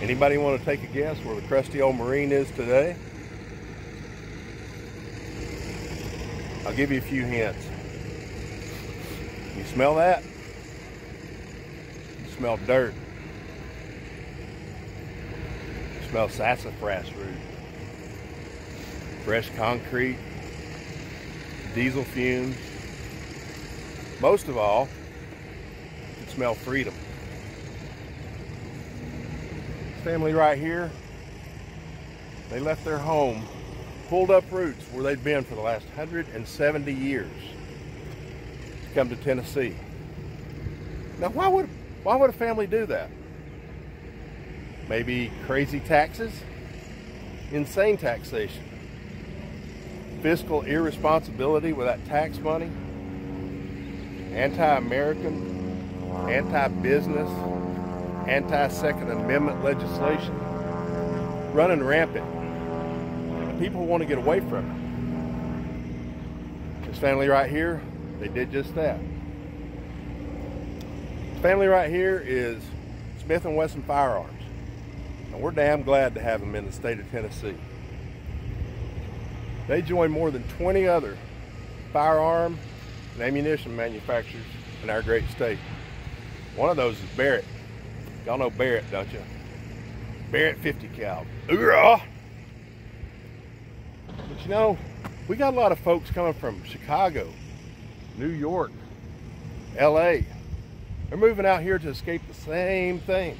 Anybody want to take a guess where the crusty old Marine is today? I'll give you a few hints. You smell that? You smell dirt. You smell sassafras root. Fresh concrete. Diesel fumes. Most of all, you smell freedom. Family right here, they left their home, pulled up roots where they'd been for the last 170 years to come to Tennessee. Now, why would, why would a family do that? Maybe crazy taxes? Insane taxation? Fiscal irresponsibility with that tax money? Anti-American? Anti-business? anti-Second Amendment legislation running rampant. People want to get away from it. This family right here, they did just that. This family right here is Smith & Wesson Firearms. And we're damn glad to have them in the state of Tennessee. They join more than 20 other firearm and ammunition manufacturers in our great state. One of those is Barrett. Y'all know Barrett, don't you? Barrett 50 cal. But you know, we got a lot of folks coming from Chicago, New York, LA. They're moving out here to escape the same thing.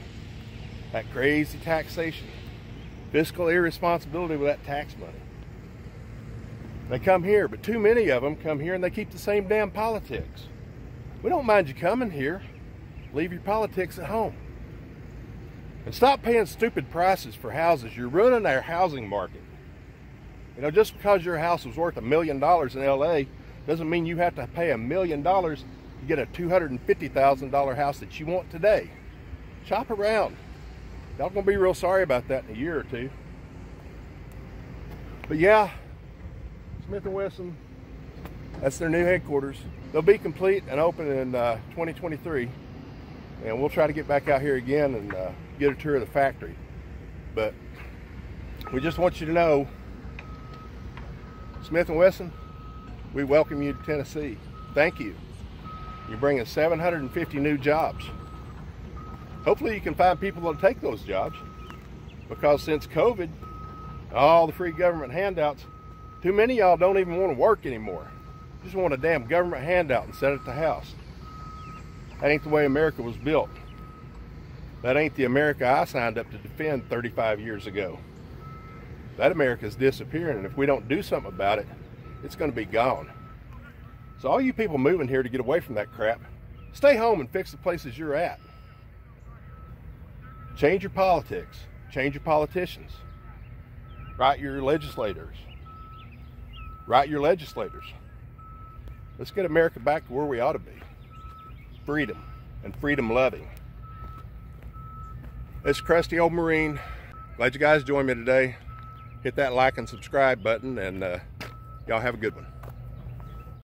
That crazy taxation, fiscal irresponsibility with that tax money. They come here, but too many of them come here and they keep the same damn politics. We don't mind you coming here. Leave your politics at home. And stop paying stupid prices for houses. You're ruining our housing market. You know, just because your house was worth a million dollars in LA doesn't mean you have to pay a million dollars to get a $250,000 house that you want today. Chop around. Y'all gonna be real sorry about that in a year or two. But yeah, Smith & Wesson, that's their new headquarters. They'll be complete and open in uh, 2023. And we'll try to get back out here again and uh, get a tour of the factory. But we just want you to know, Smith & Wesson, we welcome you to Tennessee. Thank you. You're bringing 750 new jobs. Hopefully you can find people to take those jobs because since COVID, all the free government handouts, too many y'all don't even want to work anymore. Just want a damn government handout and set it at the house. That ain't the way America was built. That ain't the America I signed up to defend 35 years ago. That America is disappearing, and if we don't do something about it, it's going to be gone. So all you people moving here to get away from that crap, stay home and fix the places you're at. Change your politics. Change your politicians. Write your legislators. Write your legislators. Let's get America back to where we ought to be. Freedom and freedom loving. It's Crusty Old Marine. Glad you guys joined me today. Hit that like and subscribe button and uh, y'all have a good one.